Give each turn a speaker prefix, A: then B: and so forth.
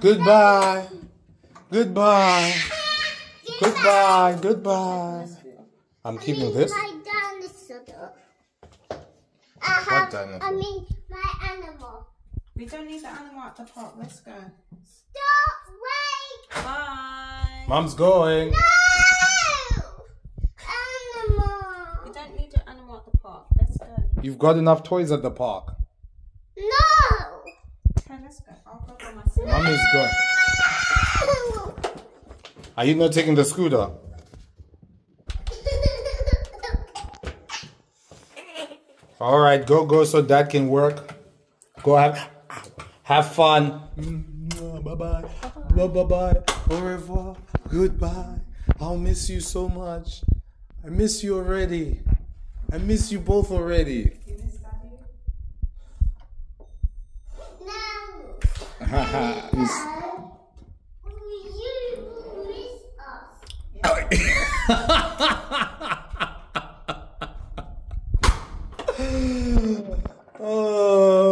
A: Goodbye. Goodbye. Goodbye. Goodbye. I'm keeping this.
B: My dinosaur. I have,
A: dinosaur?
B: I mean, my animal.
C: We don't need the animal at the park. Let's go.
B: Stop! Wait!
C: Bye.
A: Mom's going.
B: No!
C: We don't need an animal at the park. Let's go.
A: You've got enough toys at the park.
B: No!
C: Okay, let's go. I'll go by myself.
A: Mommy's gone. Are you not taking the scooter? All right, go go so dad can work. Go have have fun. Bye bye. Bye bye bye. Au revoir. Goodbye. I'll miss you so much. I miss you already. I miss you both already.
C: You miss daddy?
B: no!
A: He's-
B: You miss us.
A: oh.